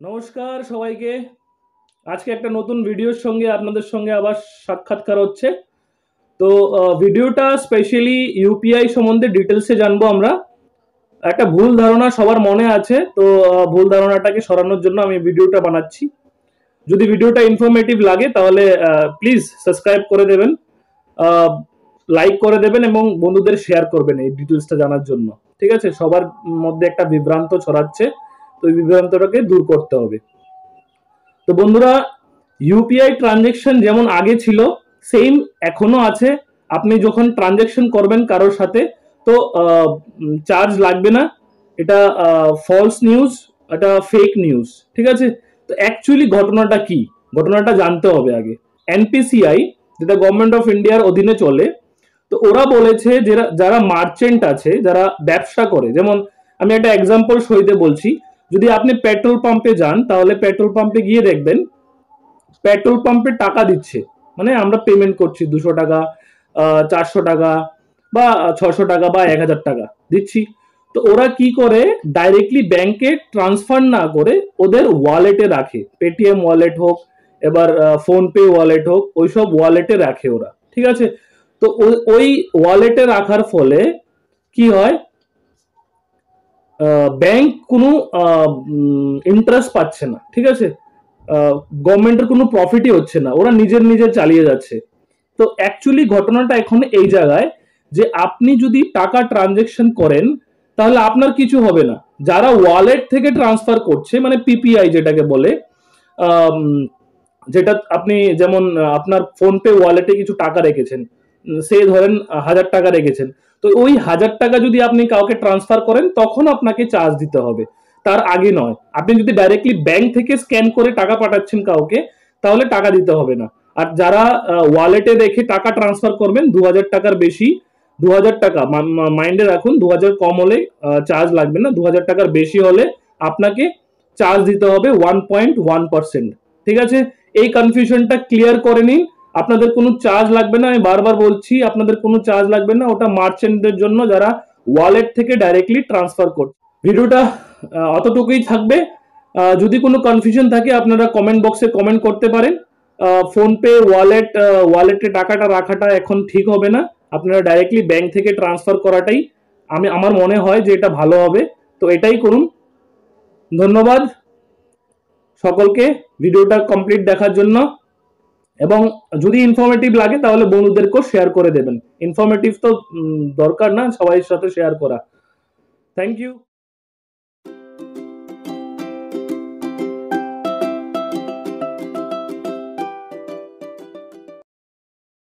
নমস্কার সবাইকে। আজকে একটা নতুন ভিডিওর সঙ্গে আপনাদের সঙ্গে আবার সাক্ষাৎকার হচ্ছে। তো ভিডিওটা স্পেশালি ইউপিআই সম্বন্ধে ডিটেলসে জানব আমরা। একটা ভুল ধারণা সবার মনে আছে, তো ভুল ধারণাটাকে সরানোর জন্য আমি ভিডিওটা বানাচ্ছি। যদি ভিডিওটা ইনফরমেটিভ লাগে, তাহলে প্লিজ সাবস্ক্রাইব করে দেবেন লাইক করে দেবেন এবং বন্ধুদের শেয়ার করবেন এই ডিটেলসটা জানার জন্য। ঠিক আছে? সবার মধ্যে একটা বিভ্রান্ত ছড়াচ্ছে। এই বিভ্রান্তটাকে দূর করতে হবে। তো বন্ধুরা ইউপিআই ট্রানজেকশন যেমন আগে ছিল সেম এখনও আছে। আপনি যখন ট্রানজেকশন করবেন কারোর সাথে, তো চার্জ লাগবে না। এটা ফলস নিউজ এটা ফেক নিউজ ঠিক আছে? তো অ্যাকচুয়ালি ঘটনাটা কি? ঘটনাটা জানতে হবে আগে। এনপিসিআই যেটা গভর্নমেন্ট অফ ইন্ডিয়ার অধীনে চলে, তো ওরা বলেছে যারা যারা মার্চেন্ট আছে, যারা ব্যবসা করে, যেমন আমি একটা এক্সাম্পল সহিতে বলছি যদি আপনি পেট্রোল পাম্পে যান, তাহলে পেট্রোল পাম্পে গিয়ে দেখবেন, পেট্রোল পাম্পে টাকা দিচ্ছে। মানে আমরা পেমেন্ট করছি দুশো টাকা চারশো টাকা বা ছশো টাকা বা এক হাজার টাকা দিচ্ছি। তো ওরা কি করে? ডাইরেক্টলি ব্যাংকে ট্রান্সফার না করে ওদের ওয়ালেটে রাখে। পেটিএম ওয়ালেট হোক, এবার ফোন পে ওয়ালেট হোক, ওইসব ওয়ালেটে রাখে ওরা। ঠিক আছে? তো ওই ওয়ালেটে রাখার ফলে কি হয়? ব্যাংক কোনো ইন্টারেস্ট পাচ্ছে না, ঠিক আছে? গভর্নমেন্টের কোনো প্রফিটই হচ্ছে না, ওরা নিজের নিজের চালিয়ে যাচ্ছে। তো অ্যাকচুয়ালি ঘটনাটা এখন এই জায়গায় যে আপনি যদি টাকা ট্রানজেকশন করেন, তাহলে আপনার কিছু হবে না। যারা ওয়ালেট থেকে ট্রান্সফার করছে মানে পিপিআই যেটাকে বলে যেটা আপনি যেমন, আপনার ফোনপে ওয়ালেটে কিছু টাকা রেখেছেন সে ধরেন হাজার টাকা রেখেছেন। তো ওই হাজার টাকা যদি আপনি কাউকে ট্রান্সফার করেন, তখন আপনাকে চার্জ দিতে হবে। তার আগে নয়। আপনি যদি ডাইরেক্টলি ব্যাংক থেকে স্ক্যান করে টাকা পাঠাচ্ছেন কাউকে, তাহলে টাকা দিতে হবে না। আর যারা ওয়ালেটে রেখে টাকা ট্রান্সফার করবেন, দু হাজার টাকার বেশি, দু হাজার টাকা মাইন্ডে রাখুন, দু হাজার কম হলে চার্জ লাগবে না। দু হাজার টাকার বেশি হলে আপনাকে চার্জ দিতে হবে ওয়ান পয়েন্ট ওয়ান পার্সেন্ট ঠিক আছে? এই কনফিউশনটা ক্লিয়ার করে নিন। আপনাদের কোনো চার্জ লাগবে না, আমি বারবার বলছি, আপনাদের কোনো চার্জ লাগবে না, ওটা মার্চেন্টদের জন্য যারা ওয়ালেট থেকে ডাইরেক্টলি ট্রান্সফার করছে। ভিডিওটা অতটুকুই থাকবে। যদি কোনো কনফিউশন থাকে, আপনারা কমেন্ট বক্সে কমেন্ট করতে পারেন। ফোনপে ওয়ালেট ওয়ালেটে টাকাটা রাখাটা এখন ঠিক হবে না। আপনারা ডাইরেক্টলি ব্যাংক থেকে ট্রান্সফার করাটাই আমি, আমার মনে হয় যে এটা ভালো হবে। তো এটাই করুন। ধন্যবাদ সকলকে। ভিডিওটা কমপ্লিট দেখার জন্য। এবং যদি ইনফরমেটিভ লাগে, তাহলে বন্ধুদেরকেও শেয়ার করে দেবেন। ইনফরমেটিভ তো দরকার না সবাই সাথে শেয়ার করা। Thank you